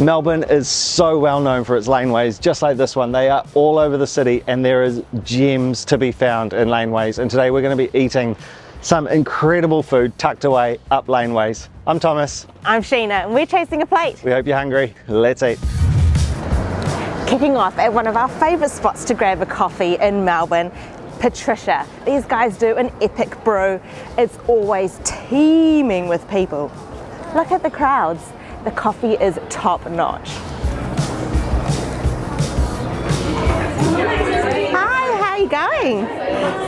Melbourne is so well known for its laneways, just like this one. They are all over the city and there is gems to be found in laneways. And today we're gonna be eating some incredible food tucked away up laneways. I'm Thomas. I'm Sheena and we're chasing a plate. We hope you're hungry. Let's eat. Kicking off at one of our favourite spots to grab a coffee in Melbourne, Patricia. These guys do an epic brew. It's always teeming with people. Look at the crowds the coffee is top notch. Hi, how are you going?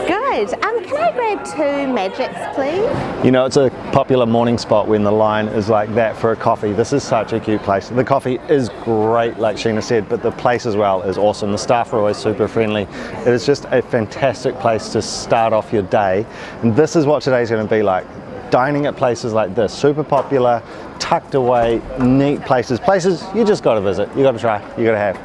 Good. Um, can I grab two magics, please? You know, it's a popular morning spot when the line is like that for a coffee. This is such a cute place. The coffee is great, like Sheena said, but the place as well is awesome. The staff are always super friendly. It is just a fantastic place to start off your day. And this is what today's going to be like dining at places like this, super popular, tucked away, neat places, places you just got to visit, you got to try, you got to have.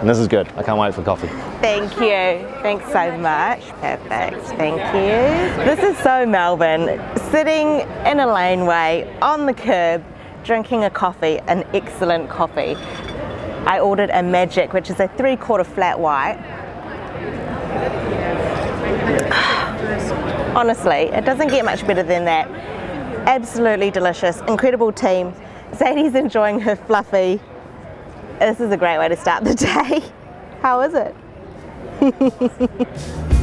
And this is good. I can't wait for coffee. Thank you. Thanks so much. Perfect. Thank you. This is so Melbourne. Sitting in a laneway on the curb, drinking a coffee, an excellent coffee. I ordered a Magic, which is a three quarter flat white. Honestly, it doesn't get much better than that. Absolutely delicious, incredible team. Sadie's enjoying her fluffy. This is a great way to start the day. How is it?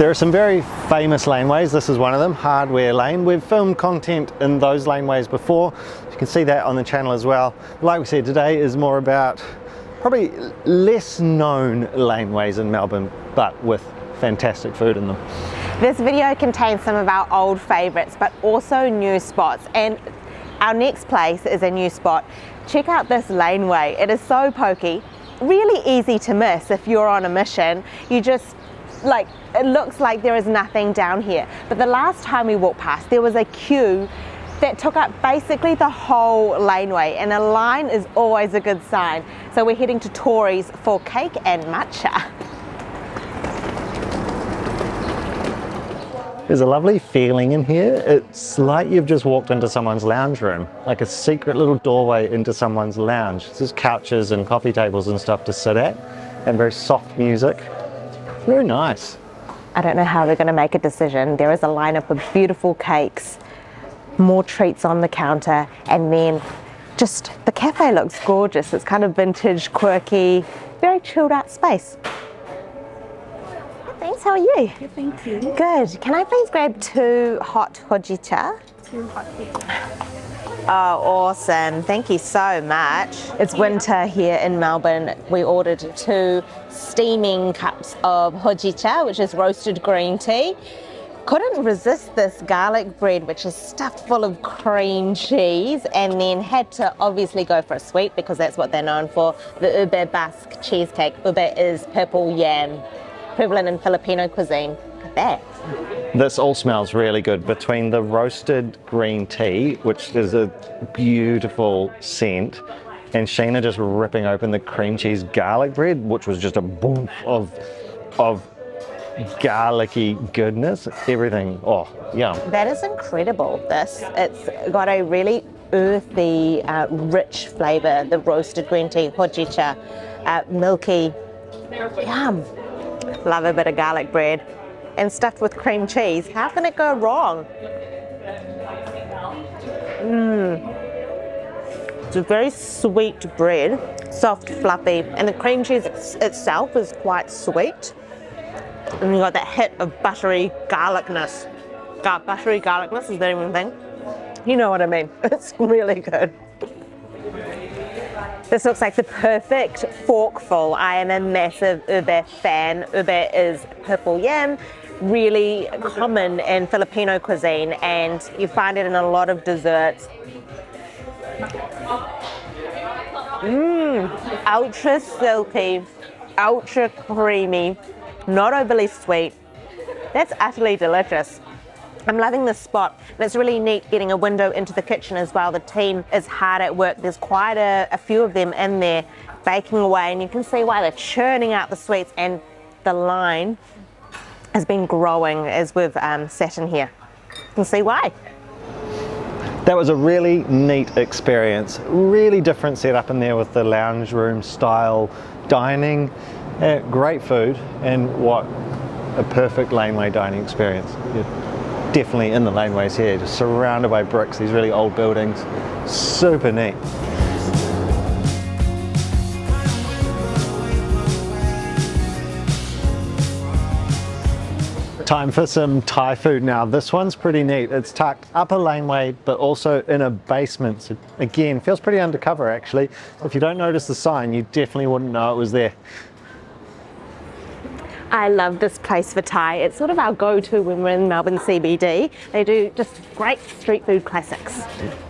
There are some very famous laneways. This is one of them, Hardware Lane. We've filmed content in those laneways before. You can see that on the channel as well. Like we said, today is more about probably less known laneways in Melbourne, but with fantastic food in them. This video contains some of our old favourites, but also new spots. And our next place is a new spot. Check out this laneway. It is so pokey, really easy to miss if you're on a mission. You just like it looks like there is nothing down here but the last time we walked past there was a queue that took up basically the whole laneway and a line is always a good sign. So we're heading to Tori's for cake and matcha. There's a lovely feeling in here. It's like you've just walked into someone's lounge room, like a secret little doorway into someone's lounge. There's couches and coffee tables and stuff to sit at and very soft music. Very nice. I don't know how we're going to make a decision. There is a lineup of beautiful cakes more treats on the counter, and then just the cafe looks gorgeous. It's kind of vintage, quirky, very chilled out space. Thanks, how are you? Good, thank you. Good. Can I please grab two hot hojicha? Two hot Oh, awesome. Thank you so much. It's winter here in Melbourne. We ordered two steaming cups of hojicha, which is roasted green tea couldn't resist this garlic bread, which is stuffed full of cream cheese, and then had to obviously go for a sweet because that's what they're known for. The ube basque cheesecake. Ube is purple yam, prevalent in Filipino cuisine. That. This all smells really good between the roasted green tea, which is a beautiful scent, and Sheena just ripping open the cream cheese garlic bread, which was just a boom of of garlicky goodness, everything. Oh, yum. That is incredible. This, it's got a really earthy, uh, rich flavour. The roasted green tea, hojicha, uh, milky, yum. Love a bit of garlic bread and stuffed with cream cheese. How can it go wrong? Mmm. It's a very sweet bread, soft, fluffy, and the cream cheese itself is quite sweet and you got that hit of buttery garlicness. Got buttery garlicness, is that even a thing? You know what I mean. It's really good. This looks like the perfect forkful. I am a massive ube fan. Ube is purple yam, really common in Filipino cuisine and you find it in a lot of desserts. Mmm, ultra silky, ultra creamy, not overly sweet. That's utterly delicious. I'm loving this spot and it's really neat getting a window into the kitchen as well. The team is hard at work. There's quite a, a few of them in there baking away and you can see why they're churning out the sweets and the line has been growing as we've um, sat in here. You can see why. That was a really neat experience. Really different setup in there with the lounge room style dining. Uh, great food and what a perfect laneway dining experience. You're definitely in the laneways here, just surrounded by bricks, these really old buildings. Super neat. Time for some Thai food now. This one's pretty neat. It's tucked up a laneway, but also in a basement. So again, feels pretty undercover actually. If you don't notice the sign, you definitely wouldn't know it was there. I love this place for Thai. It's sort of our go-to when we're in Melbourne CBD. They do just great street food classics.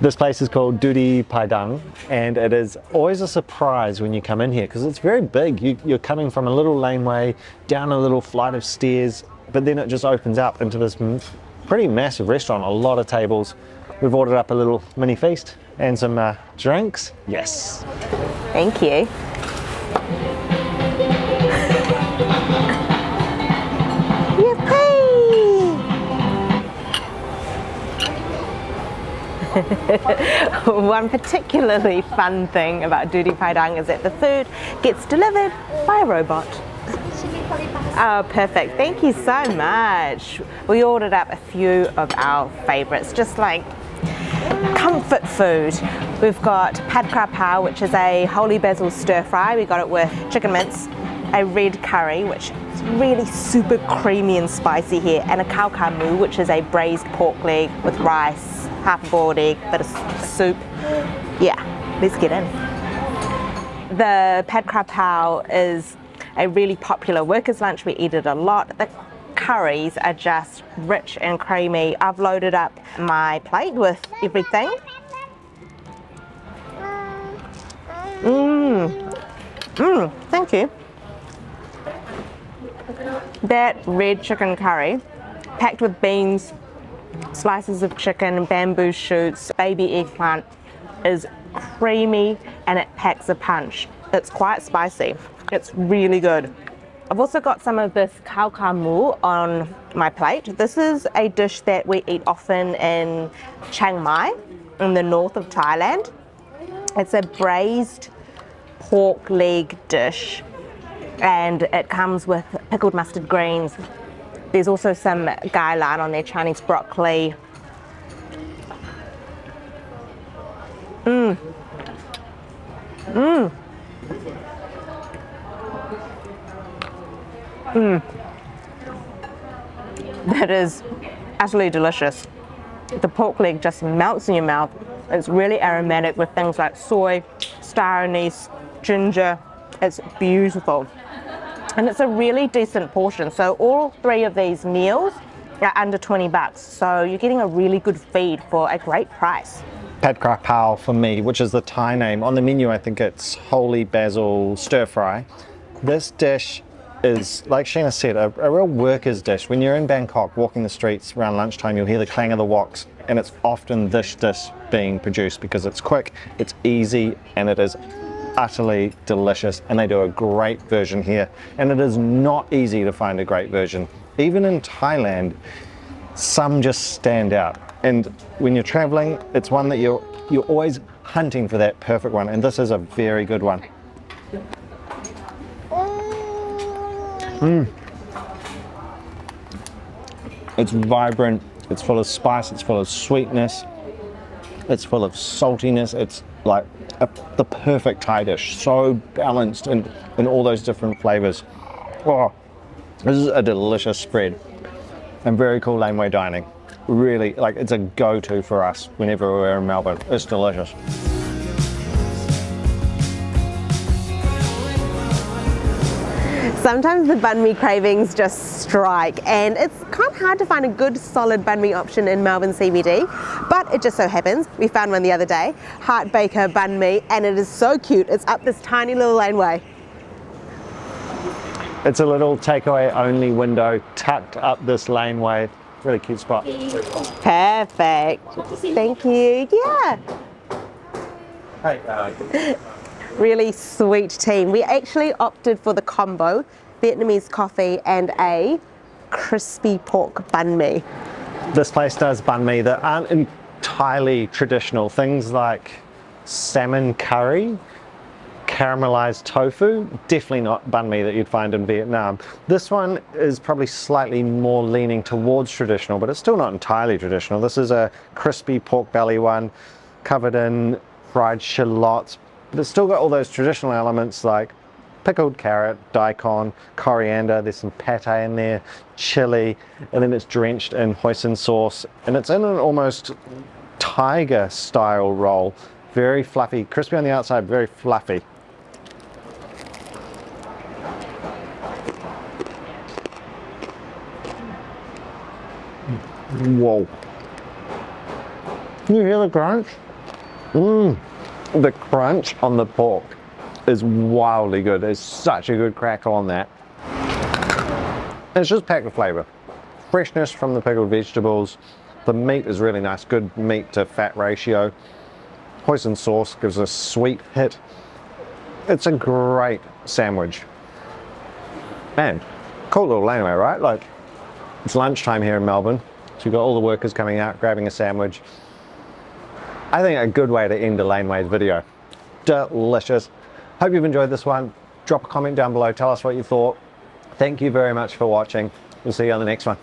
This place is called Dodee Paidang and it is always a surprise when you come in here because it's very big. You, you're coming from a little laneway down a little flight of stairs but then it just opens up into this pretty massive restaurant, a lot of tables. We've ordered up a little mini feast and some uh, drinks. Yes. Thank you. One particularly fun thing about Dodee Paidang is that the food gets delivered by a robot. Oh, perfect. Thank you so much. We ordered up a few of our favorites, just like comfort food. We've got pad kra pao, which is a holy basil stir fry. We got it with chicken mince, a red curry, which is really super creamy and spicy here, and a khao kha mu, which is a braised pork leg with rice, half a boiled egg, bit of soup. Yeah, let's get in. The pad kra pao is a really popular workers' lunch. We eat it a lot. The curries are just rich and creamy. I've loaded up my plate with everything. Mmm. Mmm, thank you. That red chicken curry, packed with beans, slices of chicken, bamboo shoots, baby eggplant, is creamy and it packs a punch. It's quite spicy. It's really good. I've also got some of this khao kha mu on my plate. This is a dish that we eat often in Chiang Mai in the north of Thailand. It's a braised pork leg dish and it comes with pickled mustard greens. There's also some gai lan on there, Chinese broccoli. Mmm. Mmm. Mm. That is utterly delicious. The pork leg just melts in your mouth. It's really aromatic with things like soy, star anise, ginger. It's beautiful. And it's a really decent portion. So all three of these meals are under 20 bucks. So you're getting a really good feed for a great price. Pad Kra Pao for me, which is the Thai name. On the menu, I think it's holy basil stir fry. This dish is, like Sheena said, a, a, real worker's dish. When you're in Bangkok walking the streets around lunchtime, you'll hear the clang of the woks, and it's often this dish being produced because it's quick, it's easy, and it is utterly delicious. And they do a great version here. And it is not easy to find a great version. Even in Thailand, some just stand out. And when you're traveling, it's one that you're you're always hunting for that perfect one. And this is a very good one. Mm. It's vibrant, it's full of spice, it's full of sweetness, it's full of saltiness. It's like a, the perfect Thai dish, so balanced in, in all those different flavors. Oh, this is a delicious spread and very cool laneway dining. Really, like it's a go-to for us whenever we're in Melbourne. It's delicious. Sometimes the banh mi cravings just strike and it's kind of hard to find a good solid banh mi option in Melbourne CBD but it just so happens we found one the other day, Heartbaker Bun Mee and it is so cute, it's up this tiny little laneway. It's a little takeaway only window tucked up this laneway, really cute spot. Perfect, thank you, yeah. Hey. Uh, Really sweet team. We actually opted for the combo, Vietnamese coffee and a crispy pork banh mi. This place does banh mi that aren't entirely traditional. Things like salmon curry, caramelized tofu, definitely not banh mi that you'd find in Vietnam. This one is probably slightly more leaning towards traditional, but it's still not entirely traditional. This is a crispy pork belly one covered in fried shallots, it's still got all those traditional elements like pickled carrot, daikon, coriander, there's some pate in there, chili, and then it's drenched in hoisin sauce, and it's in an almost tiger style roll. Very fluffy, crispy on the outside, very fluffy. Mm. Whoa. You hear the crunch? Mmm. The crunch on the pork is wildly good. There's such a good crackle on that. it's just packed with flavor. Freshness from the pickled vegetables. The meat is really nice, good meat to fat ratio. Hoisin sauce gives a sweet hit. It's a great sandwich. Man, cool little laneway, right? Like, it's lunchtime here in Melbourne. So you've got all the workers coming out, grabbing a sandwich. I think a good way to end a laneways video. Delicious. Hope you've enjoyed this one. Drop a comment down below, tell us what you thought. Thank you very much for watching. We'll see you on the next one.